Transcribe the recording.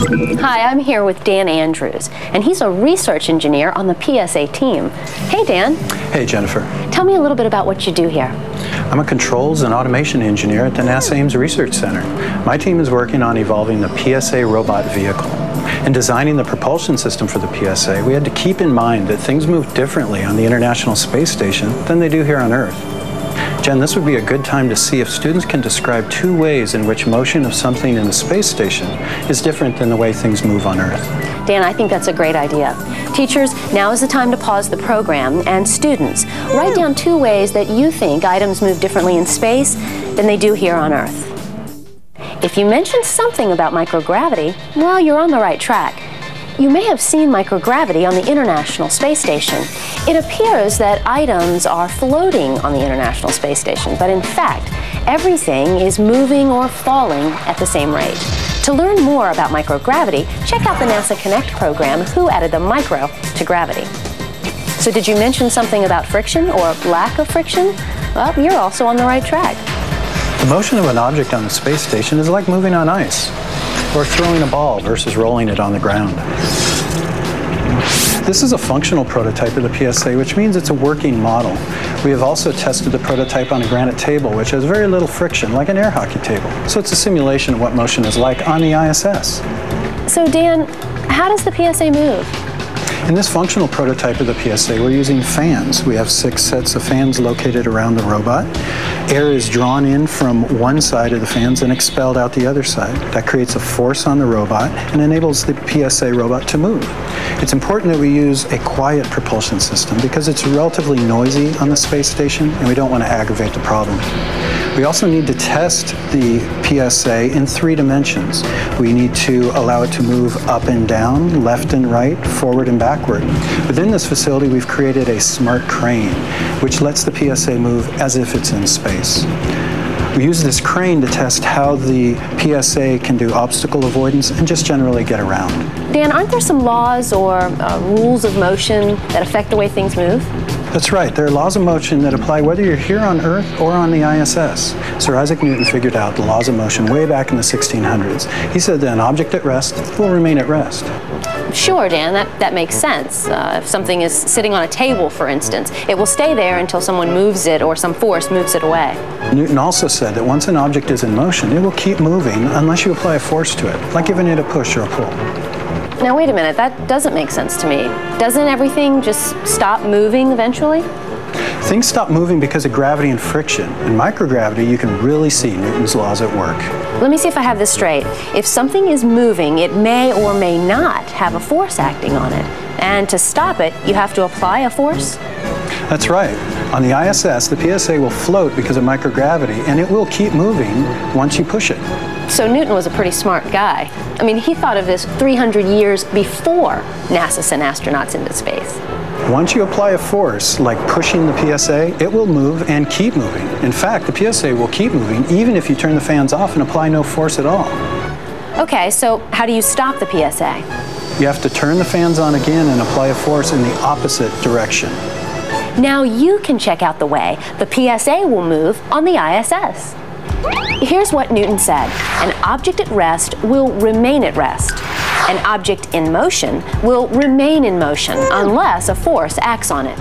Hi, I'm here with Dan Andrews, and he's a research engineer on the PSA team. Hey, Dan. Hey, Jennifer. Tell me a little bit about what you do here. I'm a controls and automation engineer at the NASA Ames Research Center. My team is working on evolving the PSA robot vehicle. In designing the propulsion system for the PSA, we had to keep in mind that things move differently on the International Space Station than they do here on Earth. Jen, this would be a good time to see if students can describe two ways in which motion of something in the space station is different than the way things move on Earth. Dan, I think that's a great idea. Teachers, now is the time to pause the program, and students, write down two ways that you think items move differently in space than they do here on Earth. If you mention something about microgravity, well, you're on the right track. You may have seen microgravity on the International Space Station. It appears that items are floating on the International Space Station, but in fact, everything is moving or falling at the same rate. To learn more about microgravity, check out the NASA Connect program, Who Added the Micro to Gravity. So did you mention something about friction or lack of friction? Well, you're also on the right track. The motion of an object on the space station is like moving on ice, or throwing a ball versus rolling it on the ground. This is a functional prototype of the PSA, which means it's a working model. We have also tested the prototype on a granite table, which has very little friction, like an air hockey table. So it's a simulation of what motion is like on the ISS. So Dan, how does the PSA move? In this functional prototype of the PSA, we're using fans. We have six sets of fans located around the robot. Air is drawn in from one side of the fans and expelled out the other side. That creates a force on the robot and enables the PSA robot to move. It's important that we use a quiet propulsion system because it's relatively noisy on the space station and we don't want to aggravate the problem. We also need to test the PSA in three dimensions. We need to allow it to move up and down, left and right, forward and backward. Within this facility, we've created a smart crane, which lets the PSA move as if it's in space. We use this crane to test how the PSA can do obstacle avoidance and just generally get around. Dan, aren't there some laws or uh, rules of motion that affect the way things move? That's right. There are laws of motion that apply whether you're here on Earth or on the ISS. Sir Isaac Newton figured out the laws of motion way back in the 1600s. He said that an object at rest will remain at rest. Sure, Dan, that, that makes sense. Uh, if something is sitting on a table, for instance, it will stay there until someone moves it or some force moves it away. Newton also said that once an object is in motion, it will keep moving unless you apply a force to it, like giving it a push or a pull. Now, wait a minute, that doesn't make sense to me. Doesn't everything just stop moving eventually? Things stop moving because of gravity and friction. In microgravity, you can really see Newton's laws at work. Let me see if I have this straight. If something is moving, it may or may not have a force acting on it. And to stop it, you have to apply a force? That's right. On the ISS, the PSA will float because of microgravity, and it will keep moving once you push it. So Newton was a pretty smart guy. I mean, he thought of this 300 years before NASA sent astronauts into space. Once you apply a force, like pushing the PSA, it will move and keep moving. In fact, the PSA will keep moving even if you turn the fans off and apply no force at all. Okay, so how do you stop the PSA? You have to turn the fans on again and apply a force in the opposite direction. Now you can check out the way the PSA will move on the ISS. Here's what Newton said. An object at rest will remain at rest. An object in motion will remain in motion unless a force acts on it.